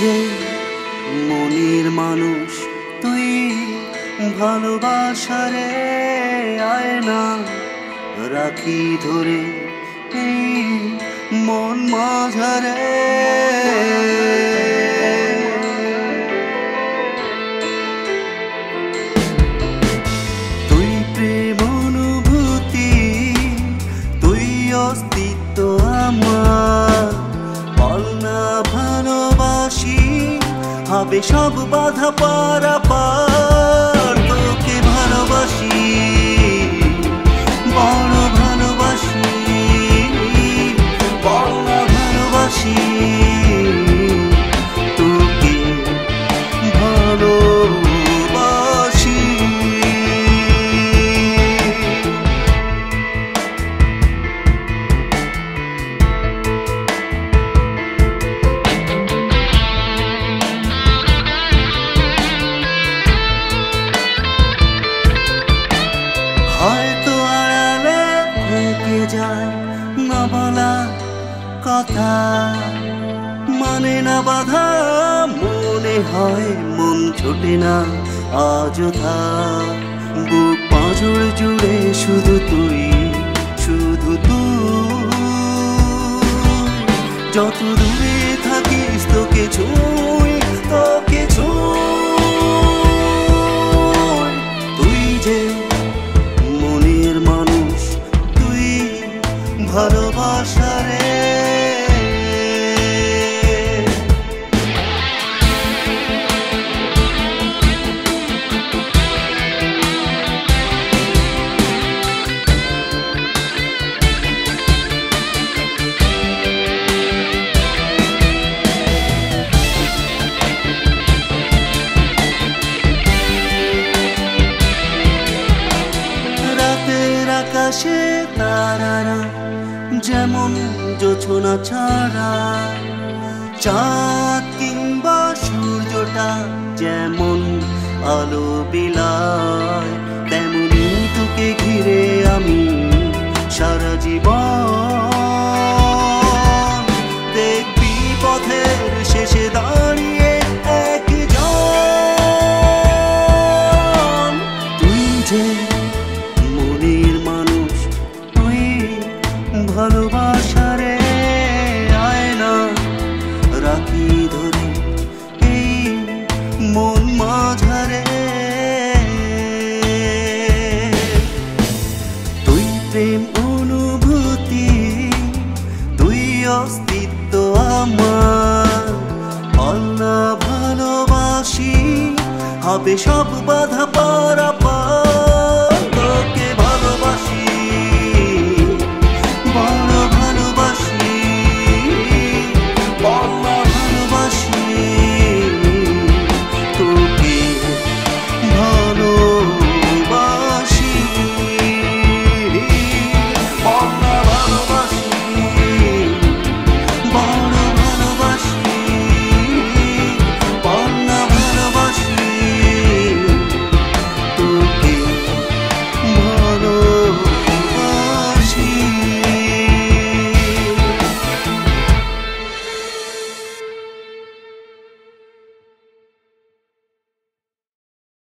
যে মনের মানুষ তুই ভালোবাসারে আয়না রাখি ধরে মন মাঝারে। হবে সব বাধা পারা পার যায় না বলা কথা। মানে না বাধা, মনে হয় মন ছোটে না অযথা। বুক পাঁজর জুড়ে শুধু তুই শুধু তুই। যত দূরে থাকিস তোকে ছুঁই ভালোবাসারে। আকাশে তারারা যেমন জোছনা ছাড়া, চাঁদ কিংবা সূর্যটা যেমন আলো বিলায়, তেমনি তোকে ঘিরে আমি সারা জীবন অস্তিত্ব আমার। অন্য ভালোবাসি হবে সব বাধা পারা